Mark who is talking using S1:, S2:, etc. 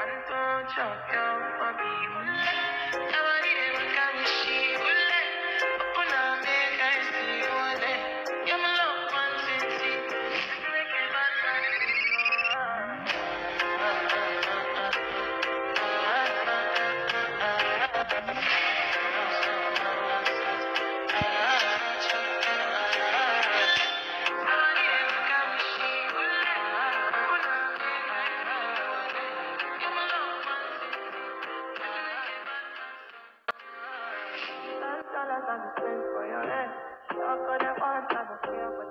S1: cuánto yo te amo a ti. Dollars on the spend for your head. Talk on the to free up with